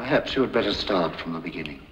Perhaps you had better start from the beginning.